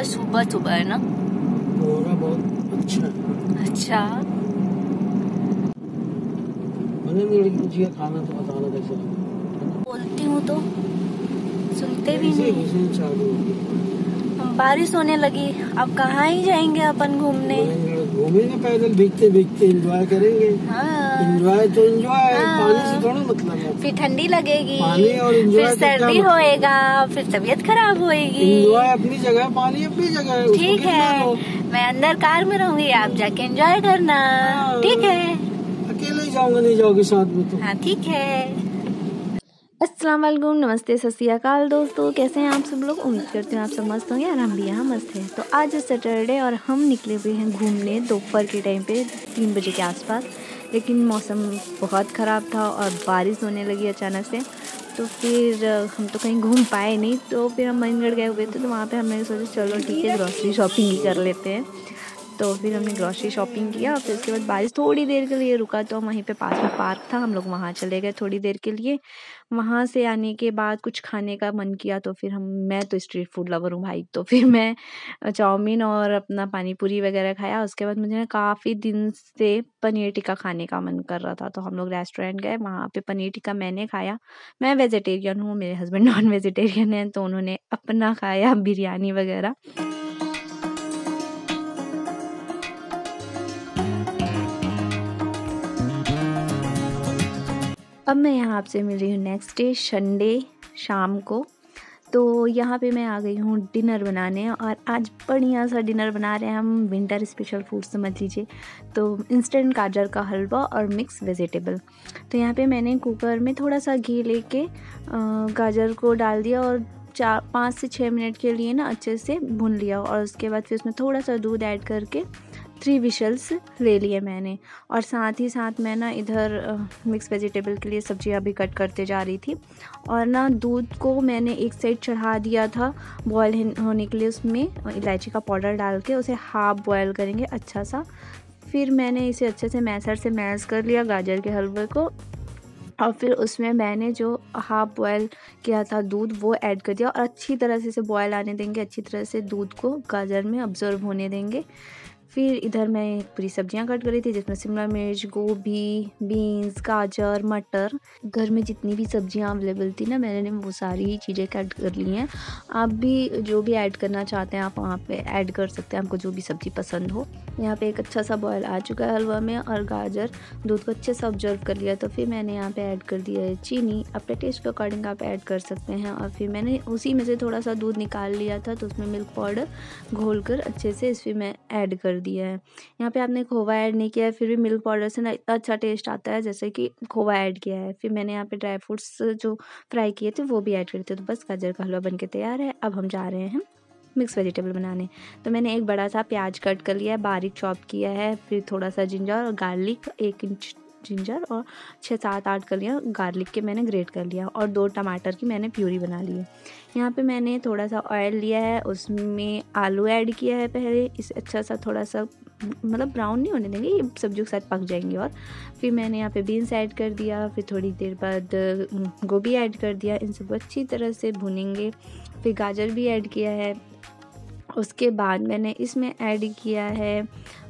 पे सुबह सुबह है ना? कोहरा बहुत अच्छा है। अच्छा। खाना तो बताना कैसे बोलती हूँ तो सुनते भी नहीं। बारिश होने लगी अब कहाँ ही जाएँगे अपन घूमने? घूमेंगे पैदल भीगते भीगते एंजॉय करेंगे। हाँ। एंजॉय तो एंजॉय हाँ। पानी से थोड़ा मतलब है। फिर ठंडी लगेगी पानी और फिर सर्दी मतलब? होएगा फिर तबीयत खराब होएगी। एंजॉय अपनी जगह पानी अपनी जगह ठीक है। मैं अंदर कार में रहूँगी आप जाके एंजॉय करना। हाँ। ठीक है। अकेले ही जाऊँगा नहीं जाओगे साथ में तो। हाँ ठीक है। अस्सलाम वालेकुम नमस्ते सत श्री अकाल दोस्तों। कैसे हैं आप सब लोग? उम्मीद करते हैं आप सब मस्त होंगे और हम भी यहाँ मस्त हैं। तो आज सैटरडे और हम निकले हुए हैं घूमने दोपहर के टाइम पे तीन बजे के आसपास। लेकिन मौसम बहुत ख़राब था और बारिश होने लगी अचानक से। तो फिर हम तो कहीं घूम पाए नहीं तो फिर हम मनगढ़ गए हुए थे तो वहाँ पे हमने सोचा चलो ठीक है ग्रॉसरी शॉपिंग ही कर लेते हैं। तो फिर हमने ग्रॉसरी शॉपिंग किया, फिर उसके बाद बारिश थोड़ी देर के लिए रुका तो वहीं पे पास में पार्क था, हम लोग वहाँ चले गए थोड़ी देर के लिए। वहाँ से आने के बाद कुछ खाने का मन किया तो फिर हम, मैं तो स्ट्रीट फ़ूड लवर हूँ भाई तो फिर मैं चाउमीन और अपना पानी पूरी वगैरह खाया। उसके बाद मुझे ना काफ़ी दिन से पनीर टिक्का खाने का मन कर रहा था तो हम लोग रेस्टोरेंट गए, वहाँ पे पनीर टिक्का मैंने खाया। मैं वेजिटेरियन हूँ, मेरे हस्बैंड नॉन वेजिटेरियन हैं तो उन्होंने अपना खाया बिरयानी वगैरह। अब मैं यहाँ आपसे मिल रही हूँ नेक्स्ट डे संडे शाम को। तो यहाँ पे मैं आ गई हूँ डिनर बनाने और आज बढ़िया सा डिनर बना रहे हैं हम। विंटर स्पेशल फ़ूड समझ लीजिए। तो इंस्टेंट गाजर का हलवा और मिक्स वेजिटेबल तो यहाँ पे मैंने कुकर में थोड़ा सा घी लेके गाजर को डाल दिया और चार, पाँच से छः मिनट के लिए ना अच्छे से भून लिया और उसके बाद फिर उसमें थोड़ा सा दूध ऐड करके थ्री विशल्स ले लिए मैंने। और साथ ही साथ मैं ना इधर मिक्स वेजिटेबल के लिए सब्ज़ियाँ भी कट करते जा रही थी। और ना दूध को मैंने एक साइड चढ़ा दिया था बॉयल होने के लिए उसमें इलायची का पाउडर डाल के उसे हाफ़ बॉयल करेंगे अच्छा सा। फिर मैंने इसे अच्छे से मैसर से मैश कर लिया गाजर के हलवे को। और फिर उसमें मैंने जो हाफ़ बॉयल किया था दूध, वो ऐड कर दिया। और अच्छी तरह से इसे बॉयल आने देंगे, अच्छी तरह से दूध को गाजर में ऑब्ज़र्व होने देंगे। फिर इधर मैं पूरी सब्ज़ियाँ कट करी थी, जिसमें शिमला मिर्च, गोभी बीन्स गाजर, मटर। घर में जितनी भी सब्ज़ियाँ अवेलेबल थी ना, मैंने वो सारी चीज़ें कट कर ली हैं। आप भी जो भी ऐड करना चाहते हैं, आप वहाँ पे ऐड कर सकते हैं, आपको जो भी सब्ज़ी पसंद हो। यहाँ पे एक अच्छा सा बॉयल आ चुका है हलवा में, और गाजर। दूध को अच्छे से ऑब्ज़र्व कर लिया तो फिर मैंने यहाँ पर ऐड कर दिया है चीनी। अपने टेस्ट के अकॉर्डिंग आप ऐड कर सकते हैं, और फिर मैंने उसी में से थोड़ा सा दूध निकाल लिया था तो उसमें मिल्क पाउडर घोल कर अच्छे से इसमें मैं ऐड कर दिया है। यहाँ पे आपने खोवा ऐड नहीं किया है, फिर भी मिल्क पाउडर से ना इतना अच्छा टेस्ट आता है, जैसे कि खोवा ऐड किया है। फिर मैंने यहाँ पे ड्राई फ्रूट्स जो फ्राई किए थे, वो भी ऐड करते थे। तो बस गाजर का हलवा बन के तैयार है। अब हम जा रहे हैं मिक्स वेजिटेबल बनाने। तो मैंने एक बड़ा सा प्याज कट कर लिया है, बारीक चॉप किया है, फिर थोड़ा सा जिंजर और गार्लिक एक इंच जिंजर और छः सात आठ कलियाँ गार्लिक के मैंने ग्रेट कर लिया और दो टमाटर की मैंने प्यूरी बना ली है। यहाँ पे मैंने थोड़ा सा ऑयल लिया है, उसमें आलू ऐड किया है पहले, इसे अच्छा सा थोड़ा सा मतलब ब्राउन नहीं होने देंगे, ये सब्जियों के साथ पक जाएँगे और फिर मैंने यहाँ पे बीन्स ऐड कर दिया, फिर थोड़ी देर बाद गोभी ऐड कर दिया, इन सबको अच्छी तरह से भुनेंगे, फिर गाजर भी ऐड किया है। उसके बाद मैंने इसमें ऐड किया है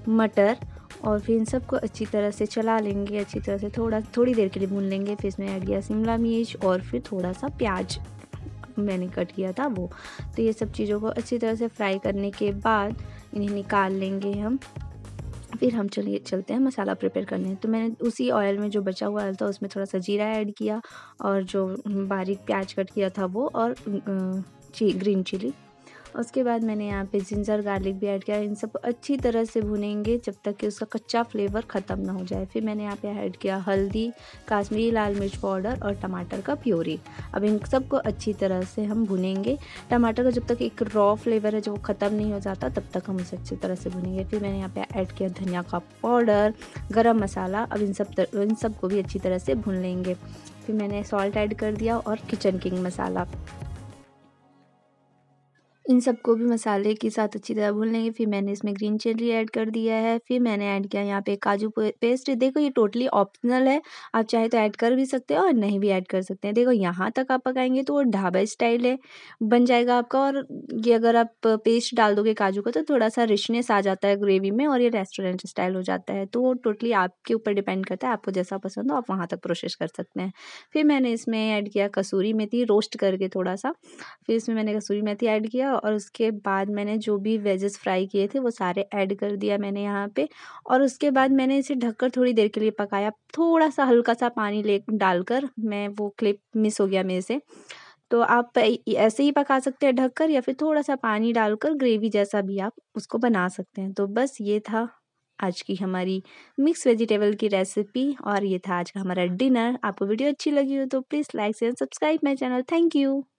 मटर। और फिर इन सबको अच्छी तरह से चला लेंगे, अच्छी तरह से थोड़ा, थोड़ी देर के लिए भून लेंगे, फिर इसमें ऐड किया शिमला मिर्च और फिर थोड़ा सा प्याज मैंने कट किया था वो। तो ये सब चीज़ों को अच्छी तरह से फ्राई करने के बाद इन्हें निकाल लेंगे हम। फिर हम चलिए, चलते हैं मसाला प्रिपेयर करने। तो मैंने उसी ऑयल में जो बचा हुआ ऑयल था, उसमें थोड़ा सा जीरा ऐड किया और जो बारीक प्याज कट किया था वो और ग्रीन चिली उसके बाद मैंने यहाँ पे जिंजर गार्लिक भी ऐड किया। इन सब अच्छी तरह से भुनेंगे जब तक कि उसका कच्चा फ्लेवर ख़त्म ना हो जाए। फिर मैंने यहाँ पे ऐड किया हल्दी, काश्मीरी लाल मिर्च पाउडर और टमाटर का प्योरी। अब इन सबको अच्छी तरह से हम भुनेंगे। टमाटर का जब तक एक रॉ फ्लेवर है जो ख़त्म नहीं हो जाता, तब तक हम उसे अच्छी तरह से भुनेंगे। फिर मैंने यहाँ पर ऐड किया धनिया का पाउडर, गर्म मसाला। अब इन सब इन सबको भी अच्छी तरह से भून लेंगे। फिर मैंने सॉल्ट ऐड कर दिया और किचन किंग मसाला। इन सबको भी मसाले के साथ अच्छी तरह भून लेंगे। फिर मैंने इसमें ग्रीन चिली ऐड कर दिया है। फिर मैंने ऐड किया यहाँ पे काजू पेस्ट देखो ये टोटली ऑप्शनल है। आप चाहे तो ऐड कर भी सकते हो और नहीं भी ऐड कर सकते हैं। देखो यहाँ तक आप पकाएँगे तो वो ढाबा स्टाइल है। बन जाएगा आपका और ये अगर आप पेस्ट डाल दोगे काजू का तो थोड़ा सा रिचनेस आ जाता है ग्रेवी में और ये रेस्टोरेंट स्टाइल हो जाता है। तो वो टोटली आपके ऊपर डिपेंड करता है। आपको जैसा पसंद हो आप वहाँ तक प्रोसेस कर सकते हैं। फिर मैंने इसमें ऐड किया कसूरी मेथी रोस्ट करके थोड़ा सा। फिर इसमें मैंने कसूरी मेथी ऐड किया और उसके बाद मैंने जो भी वेजेस फ्राई किए थे, वो सारे ऐड कर दिया मैंने यहाँ पे। और उसके बाद मैंने इसे ढककर थोड़ी देर के लिए पकाया। थोड़ा सा हल्का सा पानी ले, डालकर मैं वो क्लिप मिस हो गया मेरे से। तो आप ऐसे ही पका सकते हैं ढककर या फिर थोड़ा सा पानी डालकर ग्रेवी जैसा भी आप उसको बना सकते हैं। तो बस ये था आज की हमारी मिक्स वेजिटेबल की रेसिपी और ये था आज का हमारा डिनर। आपको वीडियो अच्छी लगी हो तो please like and subscribe my channel. Thank you.